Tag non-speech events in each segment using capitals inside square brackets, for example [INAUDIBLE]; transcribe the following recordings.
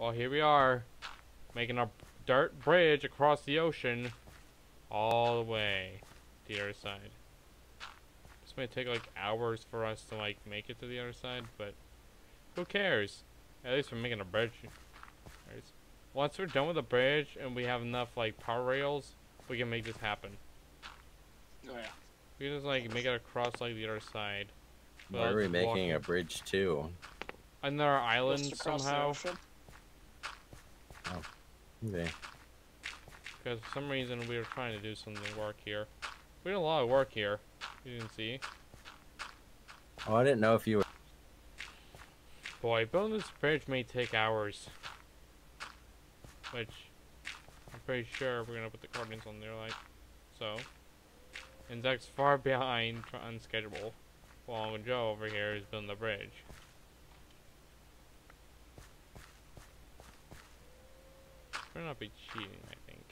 Well, here we are, making a dirt bridge across the ocean, all the way to the other side. This may take like hours for us to like make it to the other side, but who cares? At least we're making a bridge. Once we're done with the bridge and we have enough like power rails, we can make this happen. Oh yeah. We can just like make it across like the other side. Why are we making walking. a bridge too? Another island Just across the somehow. Okay. Because for some reason we were trying to do something work here. We did a lot of work here. You didn't see. Oh, I didn't know if you were. Boy, building this bridge may take hours. Which I'm pretty sure we're gonna put the coordinates on there like so. And Zac's far behind on schedule. While Joe over here is building the bridge. Better not be cheating, I think.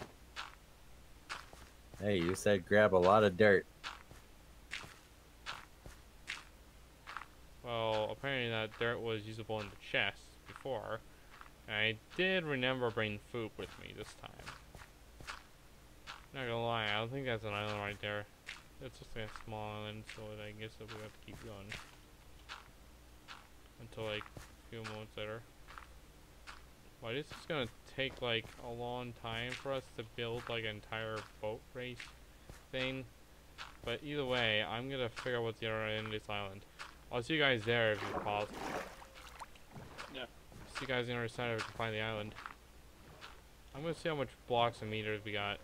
Hey, you said grab a lot of dirt. Well, apparently that dirt was usable in the chest before. I did remember bringing food with me this time. Not gonna lie, I don't think that's an island right there. It's just like a small island, so I guess that we have to keep going. Until like a few moments later. Why this is gonna take like a long time for us to build like an entire boat race thing. But either way, I'm gonna figure out what's the other end of this island. I'll see you guys there if you pause. Yeah. See you guys on the other side if we can find the island. I'm gonna see how much blocks and meters we got.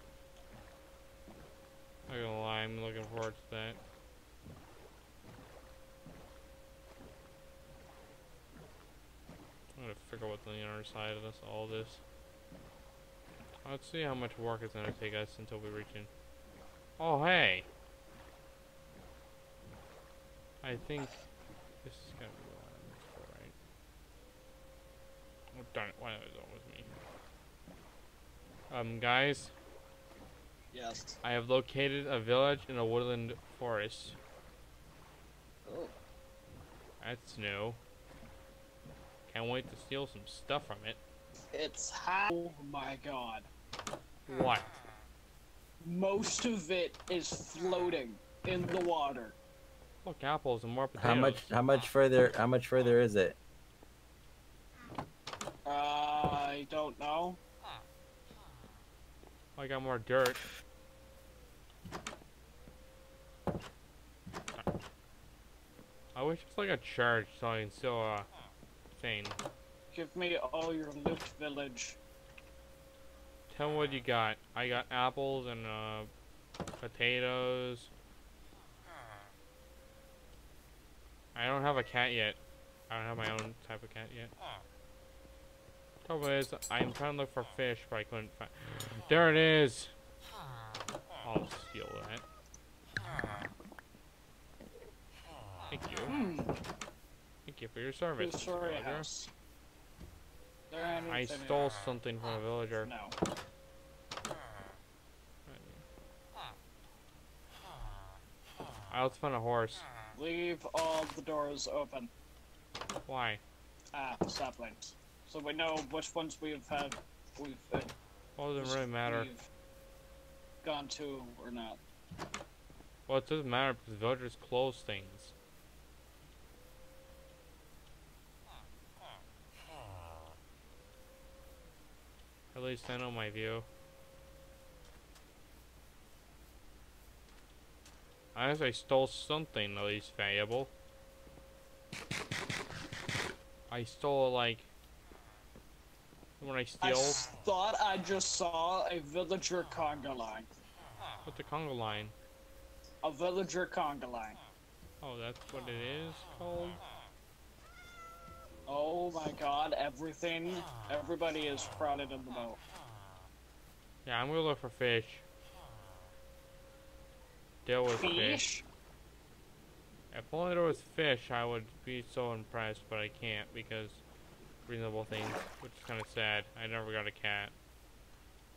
Not gonna lie, I'm looking forward to that. I'm gonna figure out what's on the other side of this, all this. Let's see how much work it's gonna take us until we reach in. Oh, hey! I think this is gonna be the one I'm looking for, right? Oh darn it, why is it always me? Um, guys, Yes. I have located a village in a woodland forest. Oh. That's new. Can't wait to steal some stuff from it. It's hot. Oh my god. What? Most of it is floating in the water. Look, apples and more potatoes. How much? How much further? How much further is it? I don't know. I got more dirt. I wish it's like a church so I can still, uh, thing. Give me all your loot, village. Tell me what you got. I got apples and, uh, potatoes. I don't have a cat yet. I don't have my own type of cat yet. Trouble is, I'm trying to look for fish, but I couldn't find. There it is. I'll steal that. Thank you. You for your service. Blue story villager. house. There anything I stole something from a villager. No. I also found a horse. Leave all the doors open. Why? Ah, saplings. So we know which ones we've had. We've. Uh, Well, it doesn't really matter. Gone to or not. Well, it doesn't matter because villagers close things. Least I know my view. I guess I stole something at least valuable. I stole like when I I steal s- thought I just saw a villager conga line. with the conga line. A villager conga line. Oh, that's what it is called. Oh my god, everything, everybody is crowded in the boat. Yeah, I'm gonna look for fish. Deal with fish. Fish? If only there was fish, I would be so impressed, but I can't because reasonable things, which is kind of sad. I never got a cat.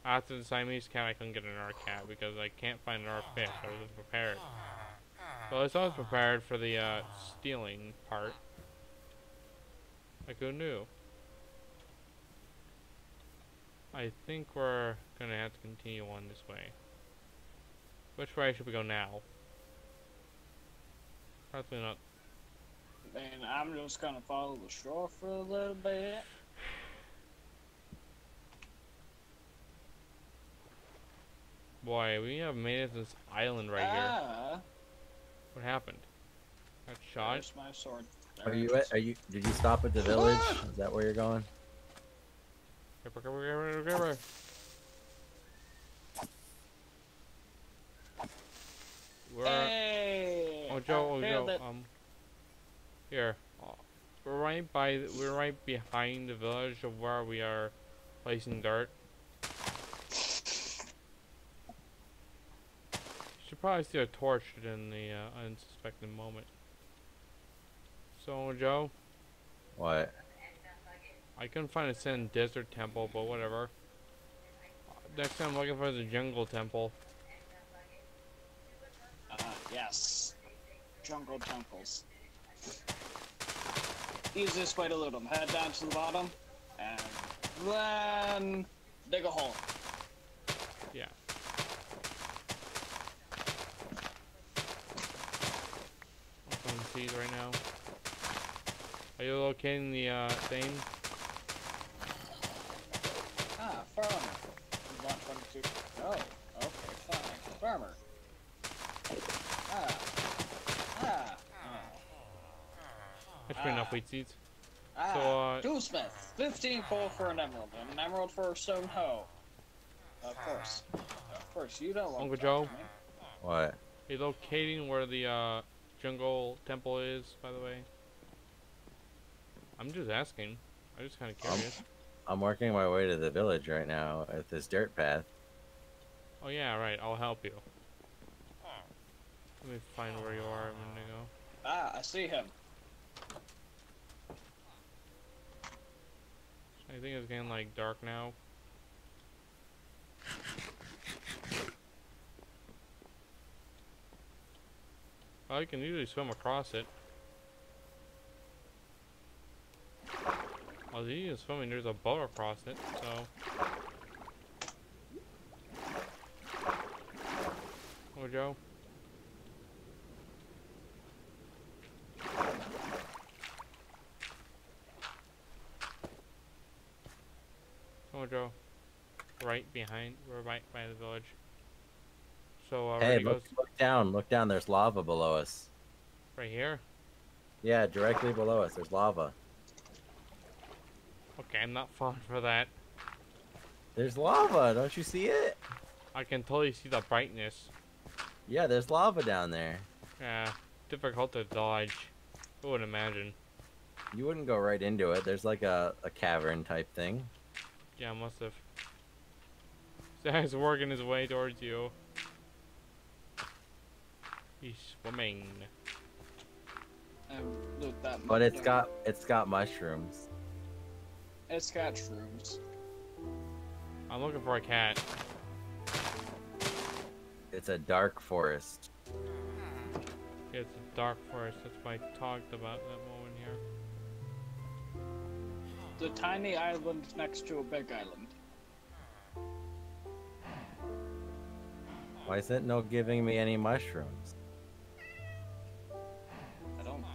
After the Siamese cat, I couldn't get another cat because I can't find another fish. I wasn't prepared. Well, I was always prepared for the uh, stealing part. Like who knew? I think we're gonna have to continue on this way. Which way should we go now? Probably not. And I'm just gonna follow the shore for a little bit. Boy, we have made it to this island right here. ah, What happened? Got shot? There's my sword. Are you at, are you did you stop at the village? Is that where you're going? We're Hey! oh Joe, oh Joe, it. um, here. uh, We're right by, we're right behind the village of where we are placing dirt. Should probably see a torch in the uh, unsuspected moment. So Joe, What? I couldn't find a sand desert temple, but whatever. Next time I'm looking for the jungle temple. Uh, yes. Jungle temples. Easiest way to loot them. Head down to the bottom, and then dig a hole. Yeah. I'm finding seeds right now. Are you locating the uh, thing? Ah, farmer. 122. Oh, okay, fine. Farmer. Ah. Ah. That's pretty enough Ah. wheat seeds. Ah. So, uh, Toolsmith. 15 coal for an emerald, and an emerald for a stone hoe. Of course. Of course, you don't want Uncle that, Joe? man. What? Are you locating where the uh, jungle temple is, by the way? I'm just asking. I'm just kind of curious. I'm working my way to the village right now at this dirt path. Oh yeah, right. I'll help you. Let me find where you are I'm gonna go. Ah, I see him. I think it's getting like dark now. Well, you can usually swim across it. Oh, he is swimming. There's a boat across it, so. Oh, Joe. Oh, Joe. Right behind. We're right by the village. So, uh, Hey, look, look down. Look down. There's lava below us. right here. Yeah, directly below us. There's lava. Okay, I'm not falling for that. There's lava. Don't you see it? I can totally see the brightness. Yeah, there's lava down there. Yeah, difficult to dodge. I would imagine. You wouldn't go right into it. There's like a, a cavern type thing. Yeah, must have. [LAUGHS] Zac's working his way towards you. He's swimming. Um, and loot that But it's got it's got mushrooms. It's got shrooms. I'm looking for a cat. It's a dark forest. It's a dark forest. That's why I talked about that moment here. The tiny island next to a big island. Why isn't no giving me any mushrooms? I don't know.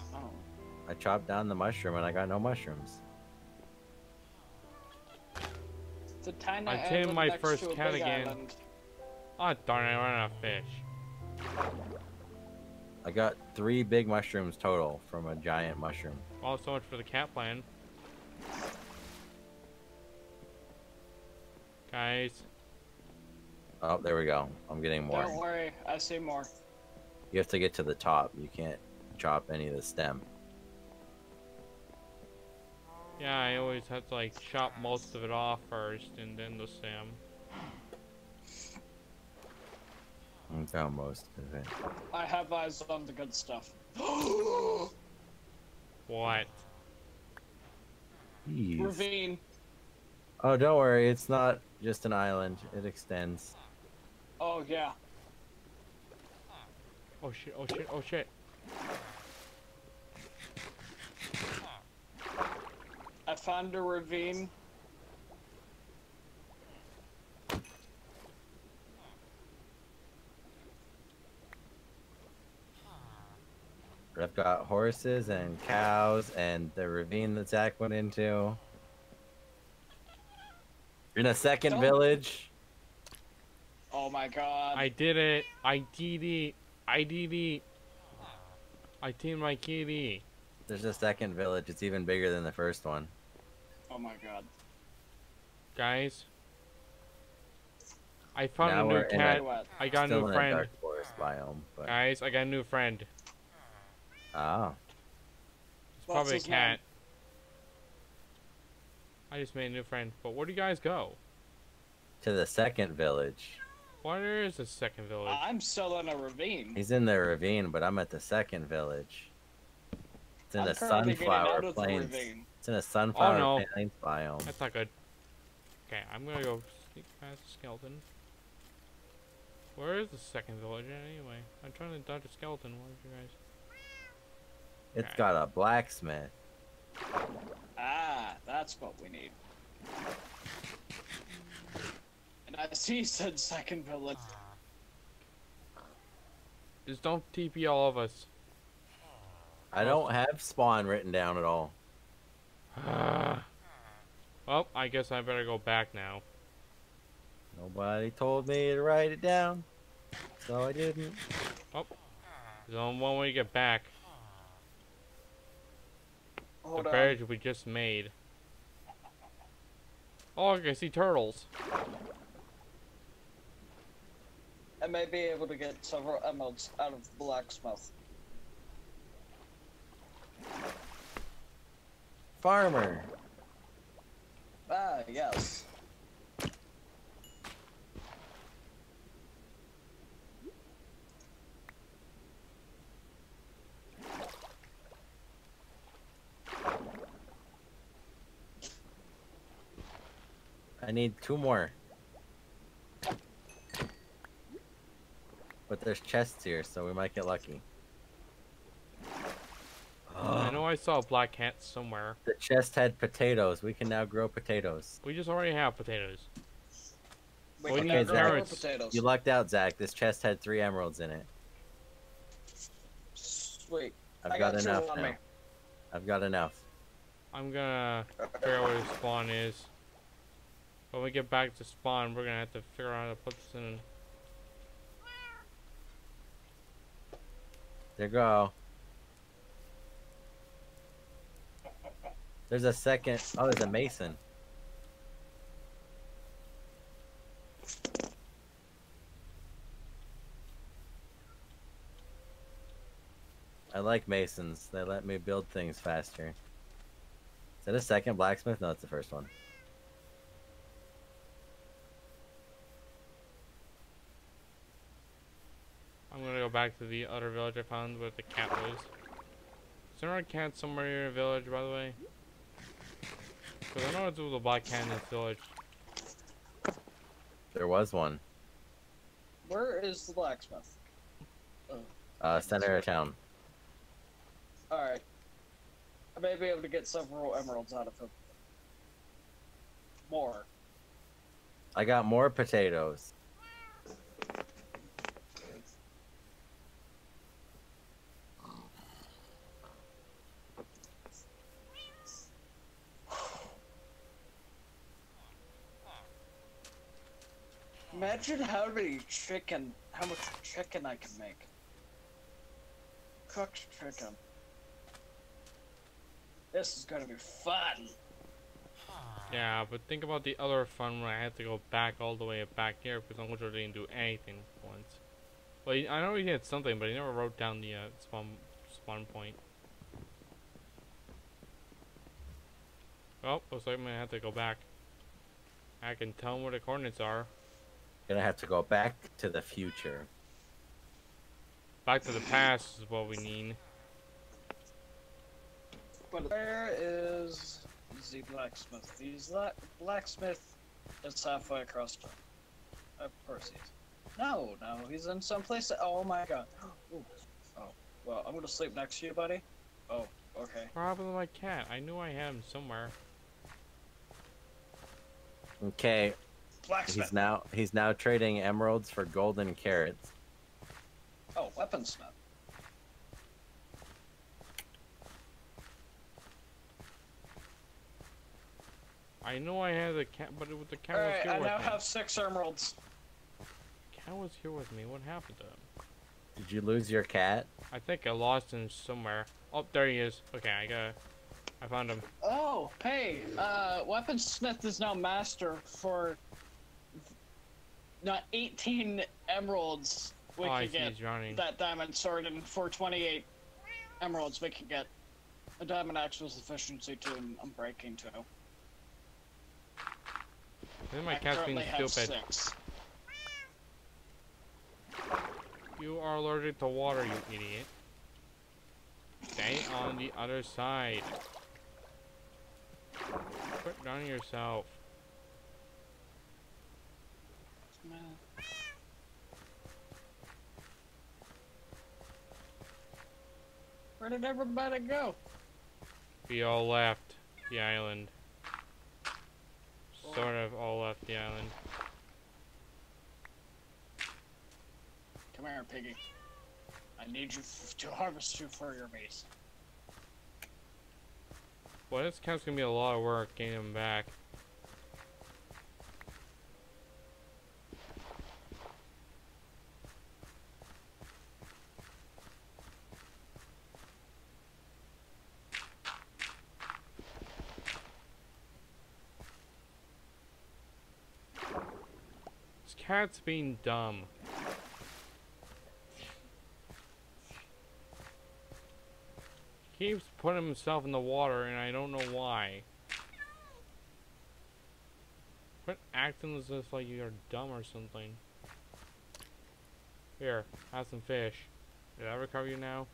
I chopped down the mushroom and I got no mushrooms. The tiny I island tamed my next first to cat again. island. Oh darn! I ran out of fish. I got three big mushrooms total from a giant mushroom. Well, so much for the cat plan. Guys, Oh, there we go. I'm getting more. Don't worry, I see more. You have to get to the top. You can't chop any of the stem. Yeah, I always have to like chop most of it off first and then the stem. I found most of it. I have eyes on the good stuff. [GASPS] What? Jeez. Ravine. Oh, don't worry. It's not just an island. It extends. Oh yeah. Oh shit! Oh shit! Oh shit! I thunder ravine. I've got horses and cows and the ravine that Zac went into. You're in a 2nd village. Oh my god. I did it. I did it. I did it. I teamed my kitty. There's a second village. It's even bigger than the first one. Oh my god. Guys. I found Now a new cat. a- What? I got a new in friend. a dark forest biome, but Guys, I got a new friend. oh, It's What's probably a his name? cat. I just made a new friend. But where do you guys go? to the second village. Where is the second village? I'm still in a ravine. He's in the ravine, but I'm at the second village. It's in I'm a currently getting out sunflower of the plains. Ravine. It's in a sunflower Oh, no. plains biome. That's not good. Okay, I'm gonna go sneak past the skeleton. Where is the second village anyway? I'm trying to dodge a skeleton. Where's you guys? It's Okay. got a blacksmith. Ah, that's what we need. And I see said second village. Just don't TP all of us. I don't have spawn written down at all. Uh, well, I guess I better go back now. Nobody told me to write it down, so I didn't. Oh, There's only one way to get back. Hold the on. bridge we just made. Oh, I can see turtles. I may be able to get several emeralds out of the blacksmith. Farmer. Ah, yes. I need two more. But there's chests here, so we might get lucky. I saw a black cat somewhere. The chest had potatoes. We can now grow potatoes. We just already have potatoes. We Well, can you need grow more potatoes. You lucked out, Zac. This chest had three emeralds in it. Sweet. I've I got, got enough now. me. I've got enough. I'm gonna figure out where the spawn is. When we get back to spawn, we're gonna have to figure out how to put this in. There you go. There's a second. Oh, there's a mason. I like masons. They let me build things faster. Is that a second blacksmith? No, it's the first one. I'm gonna go back to the other village I found where the cat was. Is there a cat somewhere in your village, by the way? Because I know it's with a black cat in this village. There was one. Where is the blacksmith? Uh, center of town. Alright. I may be able to get several emeralds out of him. More. I got more potatoes. Imagine how many chicken, how much chicken I can make. Cooked chicken. This is gonna be fun. Yeah, but think about the other fun when I had to go back all the way back here because Uncle Joe didn't do anything once. Well, I know he did something, but he never wrote down the uh, spawn spawn point. Well, looks like I'm gonna have to go back. I can tell him where the coordinates are. Gonna have to go back to the future. Back to the past is what we need. But where is the blacksmith? The blacksmith is halfway across town. Of course he is. No, no, he's in some place. Oh my god. [GASPS] Ooh. Oh, well, I'm gonna sleep next to you, buddy. Oh, okay. What happened my cat? I knew I had him somewhere. Okay, Blacksmith. He's now he's now trading emeralds for golden carrots. Oh, weaponsmith. I know I had a cat, but it, the cat All was right, here I with now me. have six emeralds. Cat was here with me. What happened to him? Did you lose your cat? I think I lost him somewhere. Oh, there he is. Okay, I got. I found him. Oh, hey, uh, weaponsmith is now master for not 18 emeralds. We oh, could get running. that diamond sword, and 428 emeralds, we could get a diamond axe with efficiency too, and unbreaking too. I think my I cat's being stupid. six. You are allergic to water, you idiot. Stay on the other side. Quit drowning yourself. Where did everybody go? We all left the island. Sort of all left the island. Come here, piggy. I need you f- to harvest you for your base. Well, this cat's gonna be a lot of work getting them back. This cat's being dumb. keeps putting himself in the water and I don't know why. Quit acting as if like you're dumb or something. Here, have some fish. Did I recover you now?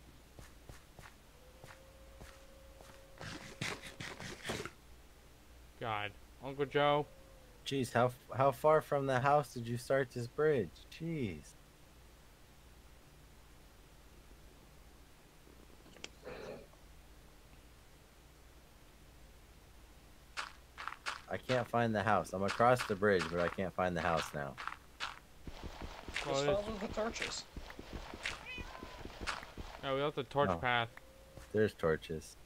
God. Uncle Joe? Jeez, how how far from the house did you start this bridge? Jeez. I can't find the house. I'm across the bridge, but I can't find the house now. Well, Just follow the torches. Oh, we left the torch Oh. path. There's torches.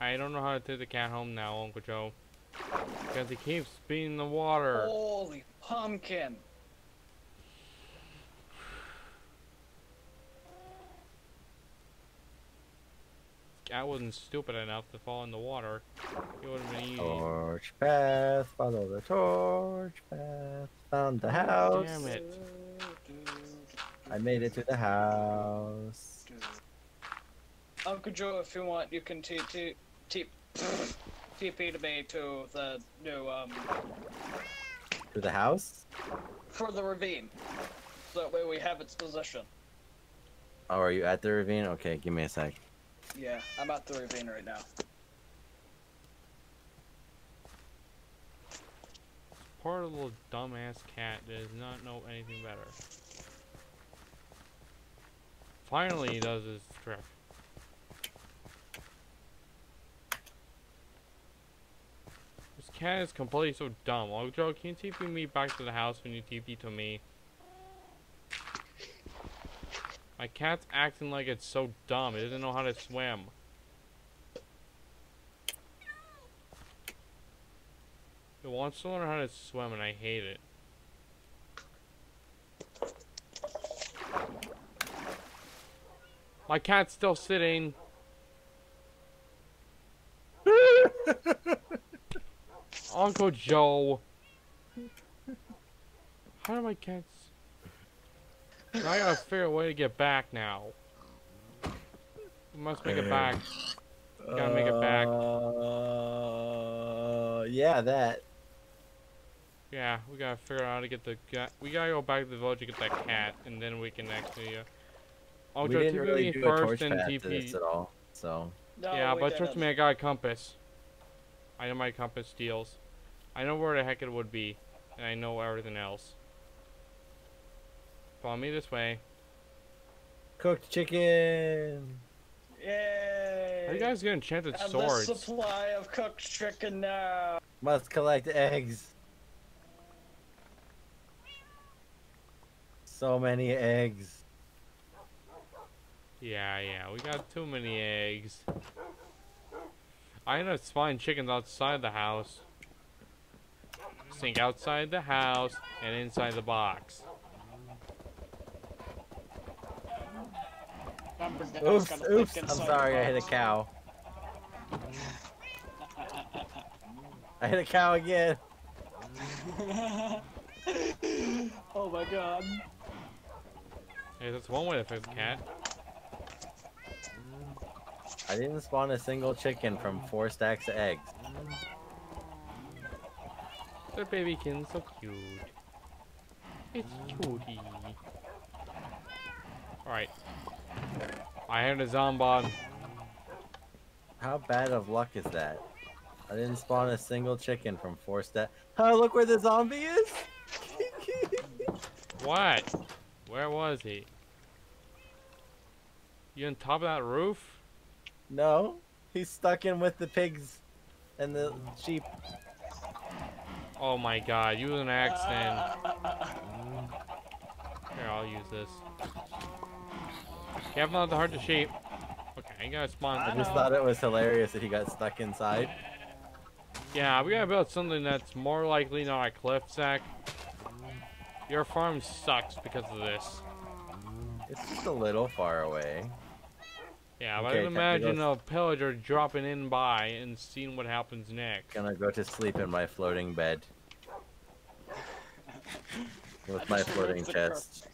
I don't know how to take the cat home now, Uncle Joe. Because he keeps being in the water. Holy pumpkin! Cat wasn't stupid enough to fall in the water. It would have been easy. Torch path, follow the torch path. Found the house. Damn it. I made it to the house. Uncle Joe, if you want, you can t t t [LAUGHS] TP to me to the new um To the house? for the ravine. So that way we have its position. Oh, are you at the ravine? Okay, give me a sec. Yeah, I'm at the ravine right now. Poor little dumbass cat does not know anything better. Finally, he does his trick. Cat is completely so dumb. Oh, Joe, can you TP me back to the house when you TP to me? My cat's acting like it's so dumb. It doesn't know how to swim. It wants to learn how to swim, and I hate it. My cat's still sitting. Uncle Joe. How do my cats? I gotta figure a way to get back now. We must make it back. We Gotta make it back. Uh, yeah, that. Yeah, we gotta figure out how to get the cat. We gotta go back to the village to get that cat, and then we can actually. Uh, we Ultra didn't TP really me do a first torch and path to this at all. So No, yeah, but trust didn't. me, I got a compass. I know my compass deals. I know where the heck it would be, and I know everything else. Follow me this way. cooked chicken. Yay! How you guys get enchanted have swords? the supply of cooked chicken now. Must collect eggs. So many eggs. Yeah, yeah, we got too many eggs. I end up spawning chickens outside the house. Sink outside the house and inside the box. Oops, oops. I'm sorry, I hit a cow. [LAUGHS] I hit a cow again. [LAUGHS] oh my god. Hey, that's one way to fix a cat. I didn't spawn a single chicken from four stacks of eggs. Their babykin's so cute. It's hmm. cutie. Alright. I had a zombie. How bad of luck is that? I didn't spawn a single chicken from four stacks. Oh, look where the zombie is! [LAUGHS] What? Where was he? You on top of that roof? no, he's stuck in with the pigs and the sheep. Oh my god, you was an accident. [LAUGHS] Here, I'll use this. Careful not to hurt the sheep. Okay, I gotta spawn. I I just thought it was hilarious that he got stuck inside. Yeah, we gotta build something that's more likely not a cliff sack. Your farm sucks because of this. It's just a little far away. Yeah, but Okay, I can imagine a pillager dropping in by and seeing what happens next. Gonna go to sleep in my floating bed. [LAUGHS] With my floating chest. carpet.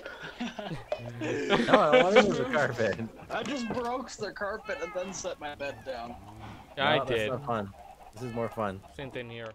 [LAUGHS] No, I want to move the carpet. I just broke the carpet and then set my bed down. Yeah, I No, that's did. not fun. This is more fun. Same thing here.